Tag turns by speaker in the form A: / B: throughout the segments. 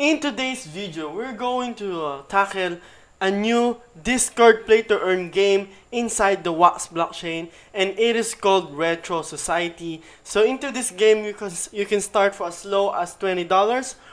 A: In today's video, we're going to uh, tackle a new Discord play to earn game inside the Wax blockchain and it is called Retro Society. So into this game you can you can start for as low as $20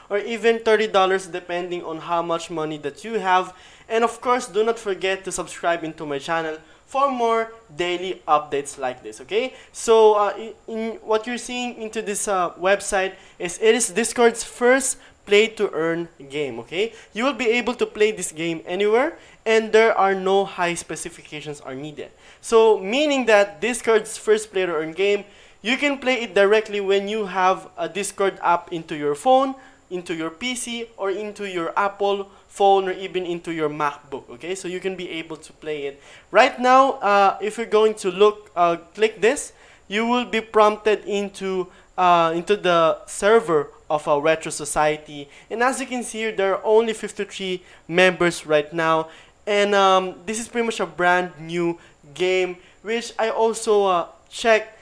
A: or even $30 depending on how much money that you have. And of course, do not forget to subscribe into my channel for more daily updates like this okay so uh, in, in, what you're seeing into this uh, website is it is discord's first play to earn game okay? You will be able to play this game anywhere and there are no high specifications are needed. So meaning that discord's first play to earn game you can play it directly when you have a discord app into your phone into your PC or into your Apple phone or even into your MacBook okay? So you can be able to play it. Right now uh, if you're going to look uh, click this you will be prompted into uh, into the server of a retro society. And as you can see here there are only 53 members right now. And um, this is pretty much a brand new game which I also uh, checked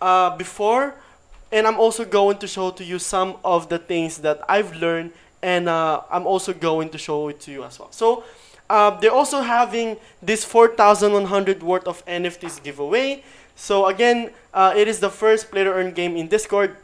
A: uh, before. And I'm also going to show to you some of the things that I've learned. And uh, I'm also going to show it to you as well. So uh, they're also having this 4,100 worth of NFTs giveaway. So again, uh, it is the first play to earn game in Discord,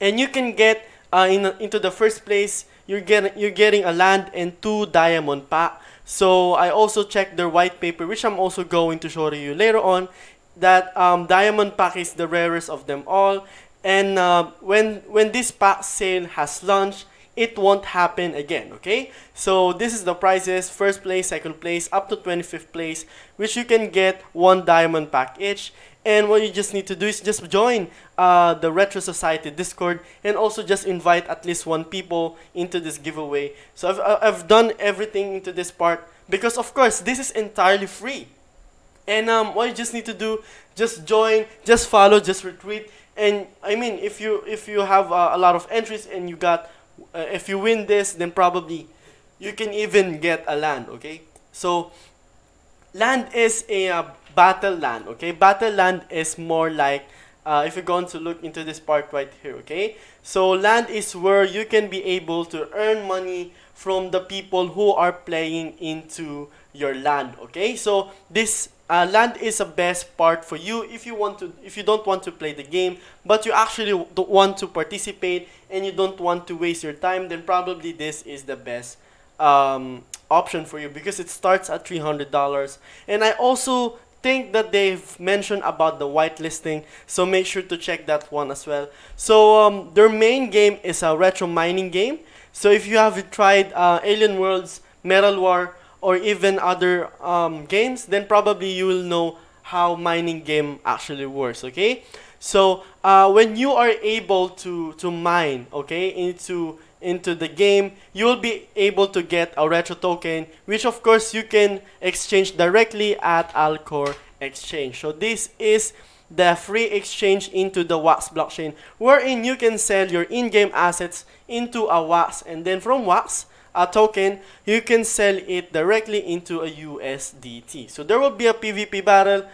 A: and you can get uh, in into the first place. You're getting you're getting a land and two diamond pack. So I also checked their white paper, which I'm also going to show you later on. That um, diamond pack is the rarest of them all, and uh, when when this pack sale has launched it won't happen again okay? So this is the prizes first place second place up to 25th place which you can get one diamond pack each. And what you just need to do is just join uh, the retro society discord and also just invite at least one people into this giveaway. So I've, I've done everything into this part because of course this is entirely free. And um, what you just need to do just join just follow just retweet. And I mean if you if you have uh, a lot of entries and you got uh, if you win this then probably you can even get a land okay? So land is a uh, battle land okay? Battle land is more like uh, if you're going to look into this part right here okay? So land is where you can be able to earn money from the people who are playing into your land okay? So this uh, land is a best part for you if you want to if you don't want to play the game but you actually don't want to participate and you don't want to waste your time then probably this is the best um, option for you because it starts at $300 and I also think that they've mentioned about the whitelisting so make sure to check that one as well. So um, their main game is a retro mining game. So if you have tried uh, Alien Worlds Metal War or even other um, games, then probably you will know how mining game actually works, okay? So uh, when you are able to, to mine, okay, into into the game, you will be able to get a retro token, which of course you can exchange directly at Alcor Exchange. So this is the free exchange into the Wax blockchain, wherein you can sell your in-game assets into a Wax, and then from Wax, a token, you can sell it directly into a USDT. So there will be a PvP battle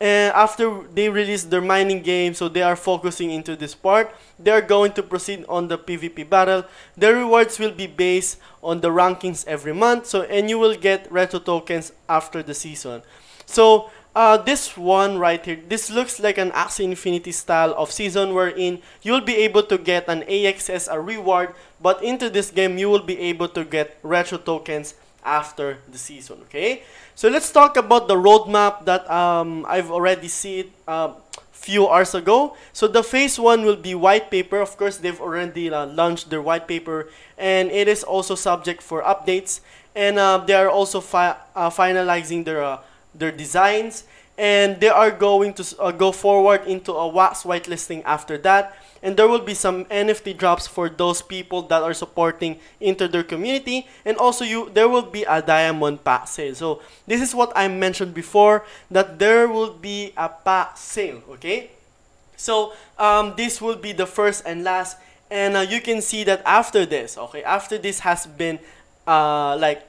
A: and after they release their mining game, so they are focusing into this part, they are going to proceed on the PvP battle. The rewards will be based on the rankings every month, so and you will get retro tokens after the season. So uh, this one right here, this looks like an Axie Infinity style of season wherein you'll be able to get an AXS, a reward, but into this game you will be able to get retro tokens after the season, okay? So let's talk about the roadmap that um, I've already seen uh, few hours ago. So the phase one will be white paper. Of course, they've already uh, launched their white paper and it is also subject for updates. And uh, they are also fi uh, finalizing their uh, their designs and they are going to uh, go forward into a wax whitelisting after that. And there will be some NFT drops for those people that are supporting into their community. And also you there will be a diamond pack sale. So this is what I mentioned before that there will be a pack sale okay? So um, this will be the first and last. And uh, you can see that after this okay after this has been uh, like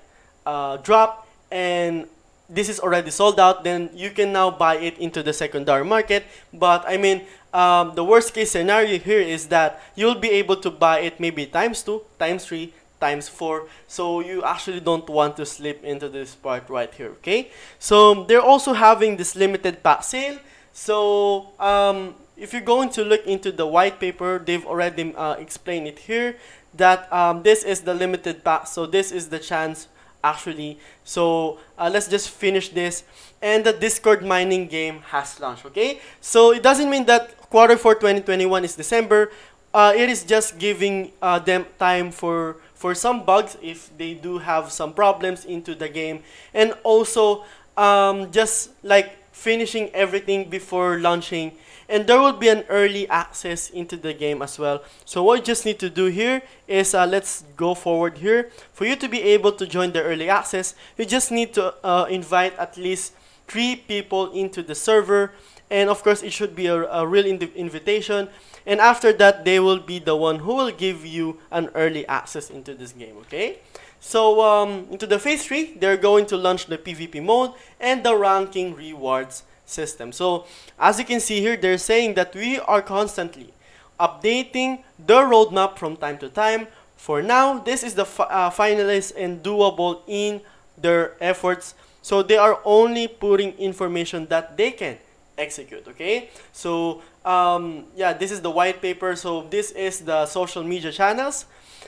A: uh, dropped and this is already sold out, then you can now buy it into the secondary market. But I mean, um, the worst case scenario here is that you'll be able to buy it maybe times 2, times 3, times 4 so you actually don't want to slip into this part right here okay? So they're also having this limited pack sale. So um, if you're going to look into the white paper they've already uh, explained it here that um, this is the limited pack. So this is the chance actually. So uh, let's just finish this. And the discord mining game has launched okay? So it doesn't mean that quarter four 2021 is december. Uh, it is just giving uh, them time for for some bugs if they do have some problems into the game. And also um, just like finishing everything before launching and there will be an early access into the game as well. So what you just need to do here is uh, let's go forward here. For you to be able to join the early access you just need to uh, invite at least three people into the server. And of course it should be a, a real invitation. And after that they will be the one who will give you an early access into this game okay? So um, into the phase 3 they're going to launch the PvP mode and the ranking rewards system. So as you can see here they're saying that we are constantly updating the roadmap from time to time. For now this is the uh, finalist and doable in their efforts. So they are only putting information that they can execute okay? So um, yeah this is the white paper. So this is the social media channels.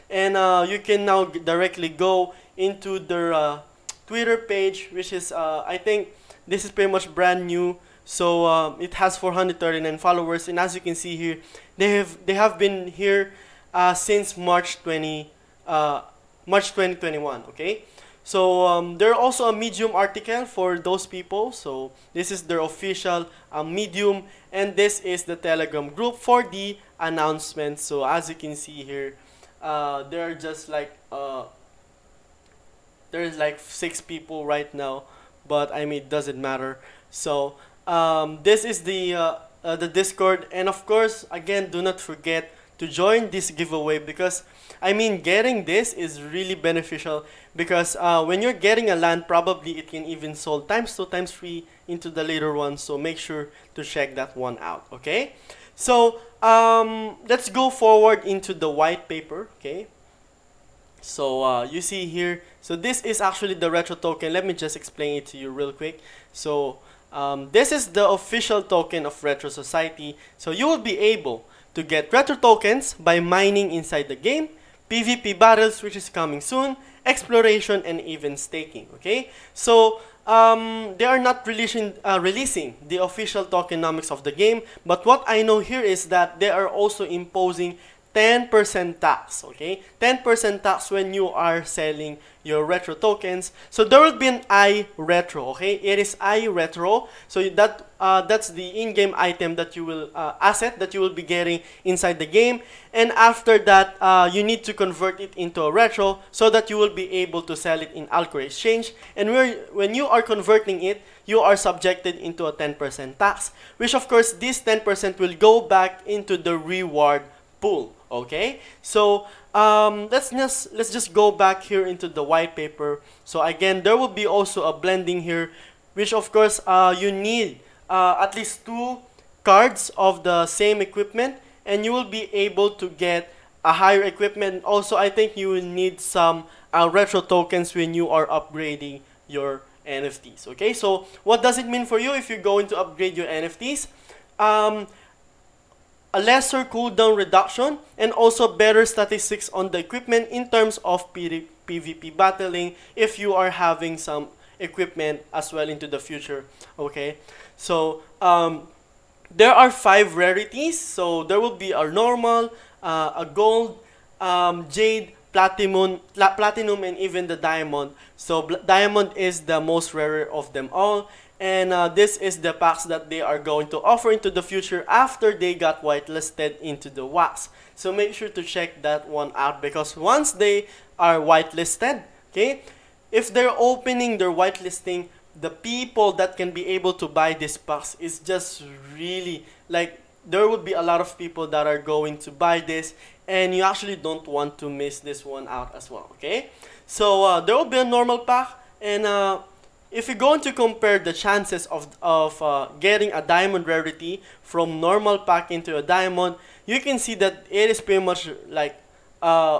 A: And uh, you can now directly go into their uh, Twitter page which is uh, I think this is pretty much brand new so uh, it has 439 followers and as you can see here they have they have been here uh, since March 20 uh, March 2021 okay so um, there are also a Medium article for those people. So this is their official um, Medium, and this is the Telegram group for the announcement. So as you can see here, uh, there are just like uh, there's like six people right now, but I mean it doesn't matter. So um, this is the uh, uh the Discord, and of course, again, do not forget to join this giveaway because I mean getting this is really beneficial because uh, when you're getting a land probably it can even sold times 2 times 3 into the later one. So make sure to check that one out okay? So um, let's go forward into the white paper okay so uh, you see here so this is actually the retro token. Let me just explain it to you real quick. So um, this is the official token of retro society. So you will be able to get retro tokens by mining inside the game, PvP battles which is coming soon, exploration, and even staking. Okay, so um, they are not releasing uh, releasing the official tokenomics of the game, but what I know here is that they are also imposing 10% tax, okay? 10% tax when you are selling your retro tokens. So there will be an I retro, okay? It is I retro. So that uh, that's the in-game item that you will uh, asset that you will be getting inside the game. And after that, uh, you need to convert it into a retro so that you will be able to sell it in Algorand Exchange. And where, when you are converting it, you are subjected into a 10% tax, which of course this 10% will go back into the reward pool okay? So um, let's just let's just go back here into the white paper. So again there will be also a blending here which of course uh, you need uh, at least two cards of the same equipment and you will be able to get a higher equipment. Also I think you will need some uh, retro tokens when you are upgrading your NFTs okay? So what does it mean for you if you're going to upgrade your NFTs um, a lesser cooldown reduction, and also better statistics on the equipment in terms of PvP battling if you are having some equipment as well into the future. Okay, so um, there are five rarities. So there will be a normal, uh, a gold, um, jade, platinum, platinum, and even the diamond. So diamond is the most rare of them all, and uh, this is the packs that they are going to offer into the future after they got whitelisted into the wax. So make sure to check that one out because once they are whitelisted, okay, if they're opening their whitelisting, the people that can be able to buy this packs is just really like there will be a lot of people that are going to buy this and you actually don't want to miss this one out as well okay so uh, there will be a normal pack and uh, if you're going to compare the chances of, of uh, getting a diamond rarity from normal pack into a diamond, you can see that it is pretty much like uh,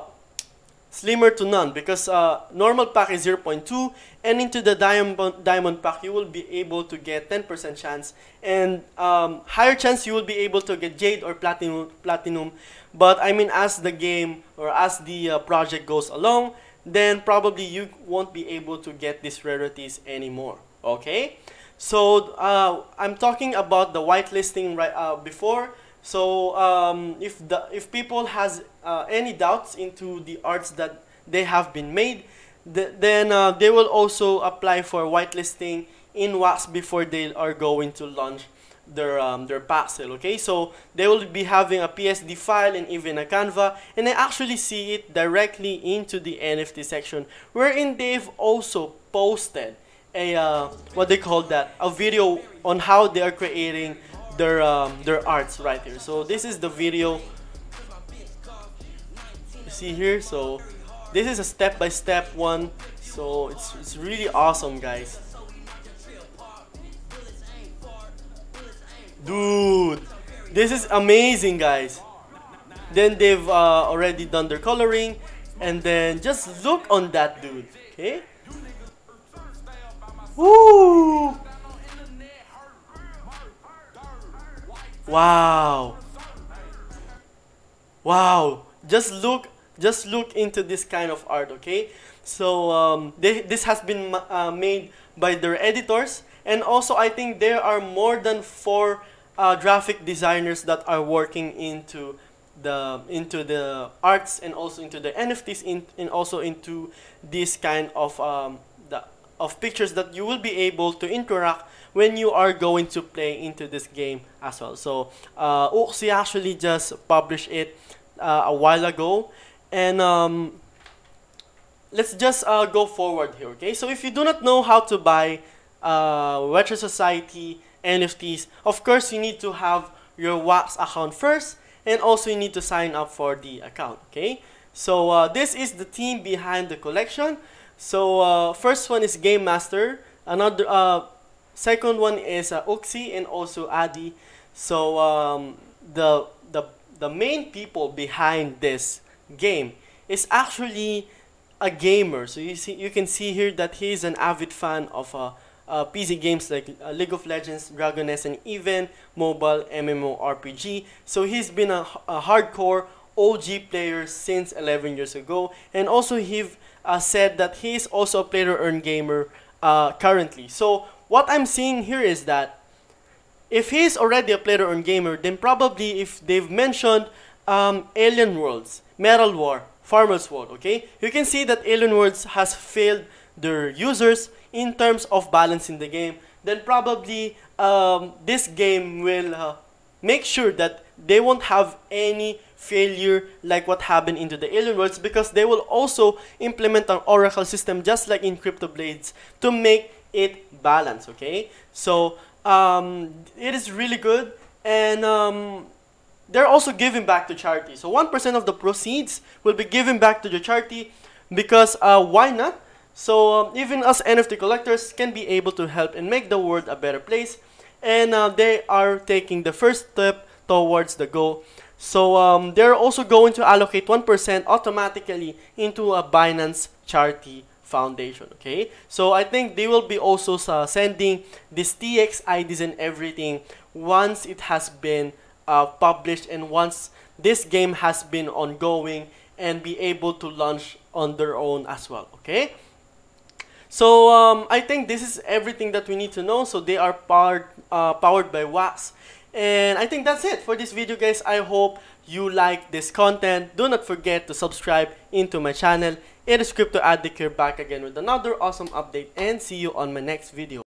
A: slimmer to none because uh, normal pack is 0.2 and into the diamond, diamond pack you will be able to get 10% chance and um, higher chance you will be able to get jade or platinum platinum. But I mean as the game or as the uh, project goes along then probably you won't be able to get these rarities anymore okay? So uh, I'm talking about the whitelisting right uh, before. So um, if the if people has uh, any doubts into the arts that they have been made, th then uh, they will also apply for whitelisting in Wax before they are going to launch their um, their pack sale. Okay, so they will be having a PSD file and even a Canva, and I actually see it directly into the NFT section, wherein they've also posted a uh, what they call that a video on how they are creating their um, their arts right here. So this is the video. You see here. So this is a step-by-step -step one. So it's it's really awesome, guys. Dude, this is amazing, guys. Then they've uh, already done their coloring, and then just look on that dude. Okay. Woo! Wow. Wow. Just look just look into this kind of art, okay? So um, they, this has been uh, made by their editors and also I think there are more than four uh, graphic designers that are working into the into the arts and also into the NFTs in, and also into this kind of um, the of pictures that you will be able to interact when you are going to play into this game as well. So uh, Uxie actually just published it uh, a while ago and um, let's just uh, go forward here okay so if you do not know how to buy uh, Retro Society NFTs of course you need to have your Wax account first and also you need to sign up for the account okay so uh, this is the team behind the collection so uh, first one is Game Master another uh, Second one is uh, Uxie and also Adi. So um, the the the main people behind this game is actually a gamer. So you see, you can see here that he is an avid fan of uh, uh, PC games like uh, League of Legends, Dragon Nest, and even mobile MMORPG. So he's been a, a hardcore OG player since 11 years ago, and also he uh, said that he is also a player earned gamer uh, currently. So what I'm seeing here is that if he's already a player earned gamer, then probably if they've mentioned um, Alien Worlds, Metal War, Farmer's World, okay? You can see that Alien Worlds has failed their users in terms of balancing the game. Then probably um, this game will uh, make sure that they won't have any failure like what happened into the Alien Worlds because they will also implement an Oracle system just like in Crypto Blades to make it balance okay so um, it is really good and um, they're also giving back to charity so 1% of the proceeds will be given back to the charity because uh, why not so um, even us NFT collectors can be able to help and make the world a better place. And uh, they are taking the first step towards the goal. So um, they're also going to allocate 1% automatically into a Binance charity foundation okay? So i think they will be also uh, sending these tx ids and everything once it has been uh, published and once this game has been ongoing and be able to launch on their own as well okay so um, I think this is everything that we need to know. So they are powered uh, powered by Wax. And I think that's it for this video guys. I hope you like this content. Do not forget to subscribe into my channel. It is Crypto Addict here back again with another awesome update. And see you on my next video.